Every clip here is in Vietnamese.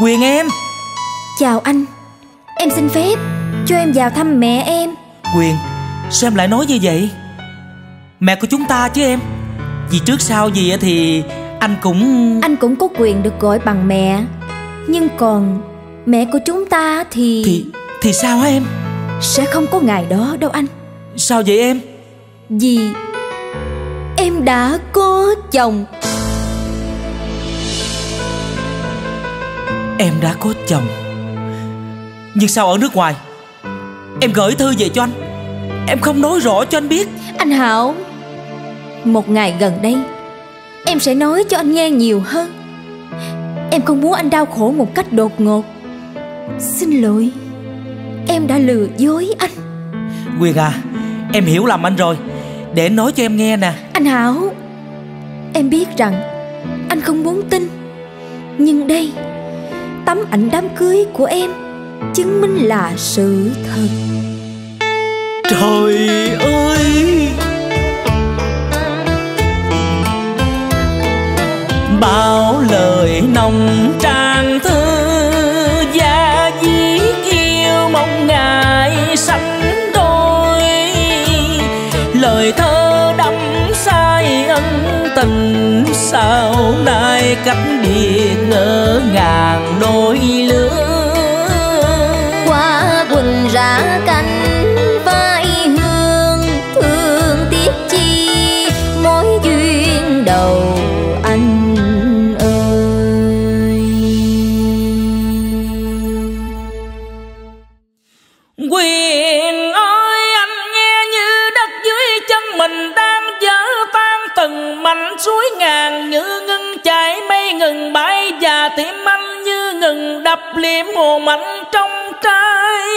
Quyền em. Chào anh. Em xin phép cho em vào thăm mẹ em. Quyền Sao em lại nói như vậy? Mẹ của chúng ta chứ em. Vì trước sau gì thì anh cũng Anh cũng có quyền được gọi bằng mẹ. Nhưng còn mẹ của chúng ta thì Thì thì sao hả em? Sẽ không có ngày đó đâu anh. Sao vậy em? Vì Em đã có chồng Em đã có chồng. Nhưng sao ở nước ngoài? Em gửi thư về cho anh. Em không nói rõ cho anh biết. Anh Hảo Một ngày gần đây Em sẽ nói cho anh nghe nhiều hơn. Em không muốn anh đau khổ một cách đột ngột. Xin lỗi Em đã lừa dối anh. Quyền à Em hiểu lầm anh rồi. Để nói cho em nghe nè. Anh Hảo Em biết rằng Anh không muốn tin. Nhưng đây Tấm ảnh đám cưới của em, Chứng minh là sự thật. Trời ơi! Bao lời nồng trang thư Gia diết yêu mong ngài sanh đôi. Lời thơ đắm sai ân tình Sao nào? Cách biệt ngỡ ngàng đôi lứa. Qua quỳnh ra cánh vai hương Thương tiếc chi mối duyên đầu anh ơi. Quyền ơi anh nghe như đất dưới chân mình đang dở tan từng mảnh suối ngàn như ngừng liếm hồn mạnh trong trái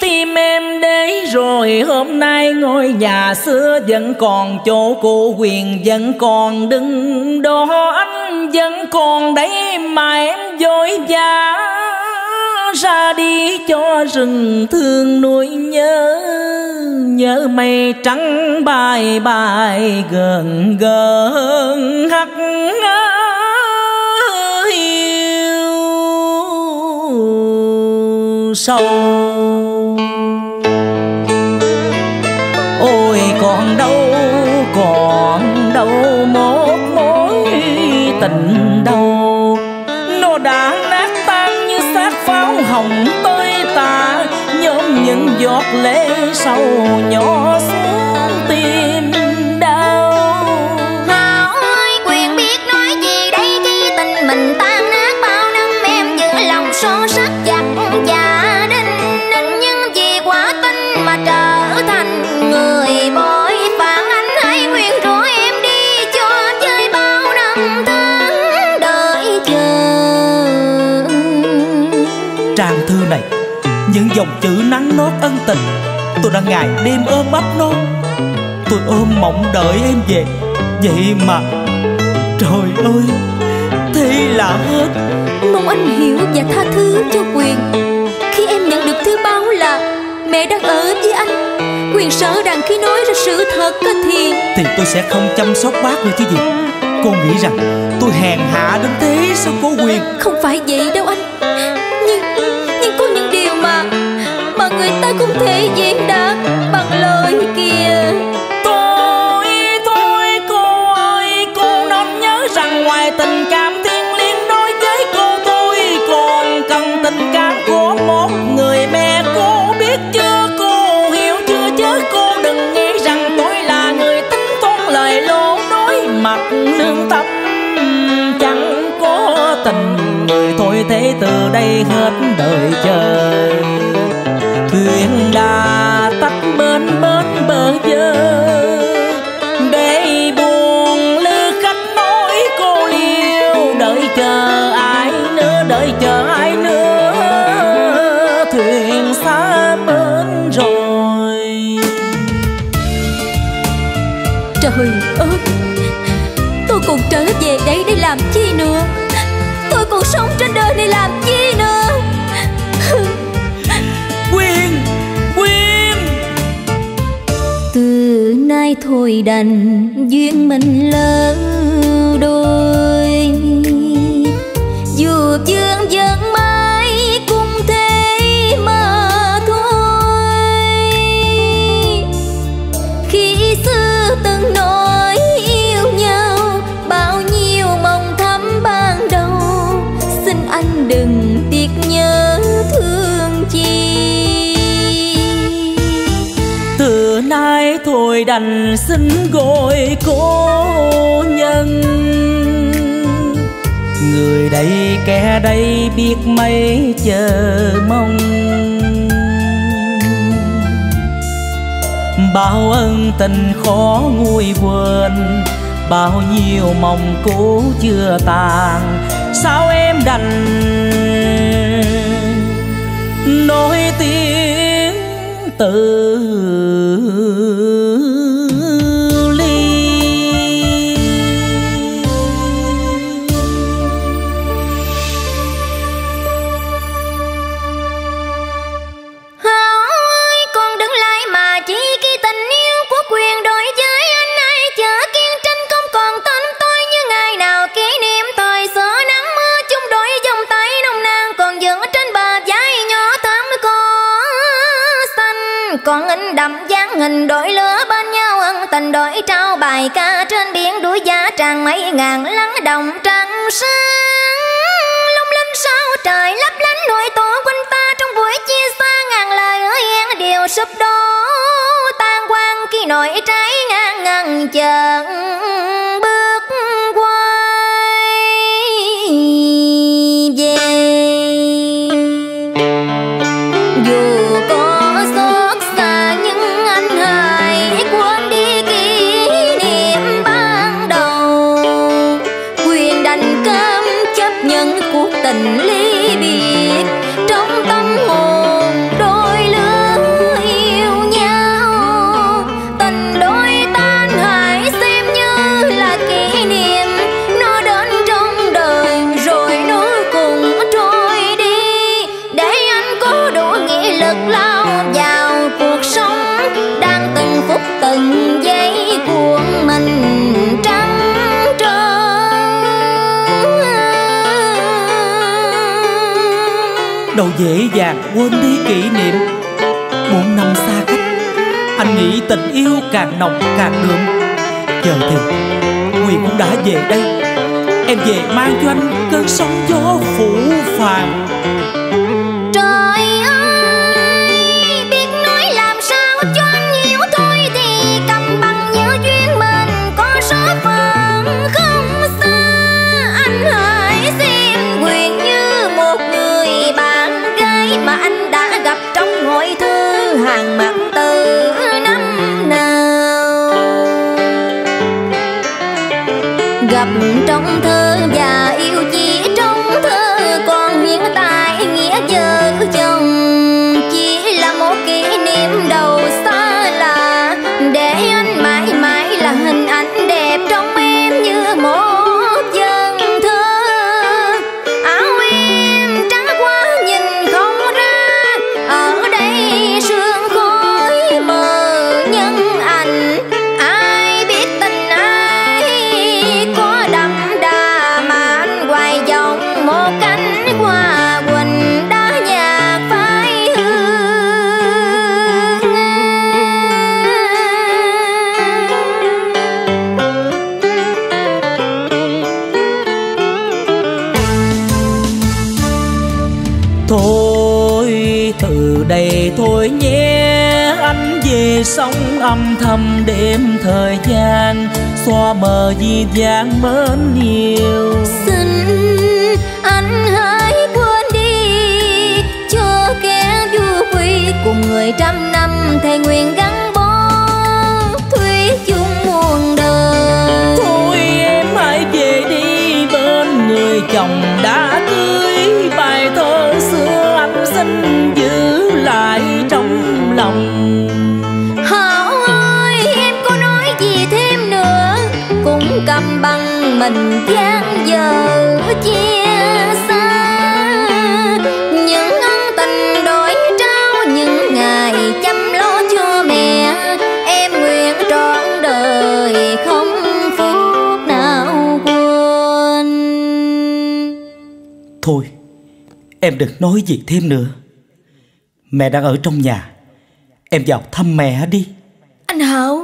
tim em để rồi. Hôm nay ngôi nhà xưa vẫn còn, chỗ cũ quyền vẫn còn. Đứng đó anh vẫn còn đấy mà em dối vã ra đi cho rừng thương nuôi nhớ. Nhớ mây trắng bay bay gần gần hắt hiu sâu. Ôi, còn đâu còn đâu một mối tình đâu nó đã nát tan như xác pháo hồng tơi tả nhóm những giọt lệ sâu nhỏ xuống trang thư này. Những dòng chữ nắng nót ân tình tôi đã ngày đêm ôm ấp nó. Tôi ôm mộng đợi em về vậy mà. Trời ơi thế là hết. Mong anh hiểu và tha thứ cho Quyền. Khi em nhận được thư báo là Mẹ đang ở với anh Quyền sợ rằng khi nói ra sự thật thì thì tôi sẽ không chăm sóc bác nữa chứ gì. Cô nghĩ rằng tôi hèn hạ đến thế sao cô quyền? Không phải vậy đâu anh từ đây hết đời chờ thuyền đã tắt bến bến bờ giờ để buồn lư khách nói cô liêu, đợi chờ ai nữa, đợi chờ ai nữa. Thuyền xa bến rồi. Trời ơi nay thôi đành duyên mình lỡ đôi Dù chưa. Tôi đành xin gọi cô nhân. Người đây, kẻ đây biết mấy chờ mong. Bao ân tình khó nguôi quên, bao nhiêu mong cố chưa tàn. Sao em đành nói tiếng từ núi giá tràn mấy ngàn lắng đồng trăng sáng. Lung linh sao trời lấp lánh nỗi tổ quanh ta. Trong buổi chia xa ngàn lời ơi đều sụp đổ. Tan quang khi nỗi trái ngang ngăn chợt đâu dễ dàng, quên đi kỷ niệm. Bốn năm xa cách, Anh nghĩ tình yêu càng nồng càng đượm. Giờ thì Quyền cũng đã về đây, Em về mang cho anh cơn sóng gió phủ phàng. Gặp trong thơ và yêu chỉ trong thơ. Âm thầm đêm thời gian xóa mờ di dáng mến yêu xin anh hãy quên đi cho kẻ vua quy cùng người trăm năm thề nguyện gắn bó. Thủy chung muôn đời. Thôi em hãy về đi bên người chồng đã tươi bài thơ xưa anh xin giữ lại trong lòng cầm bằng mình gian giờ chia xa. Những ân tình đổi trao những ngày chăm lo cho mẹ em nguyện trọn đời không phút nào quên. Thôi em đừng nói gì thêm nữa. Mẹ đang ở trong nhà em vào thăm mẹ đi. Anh hảo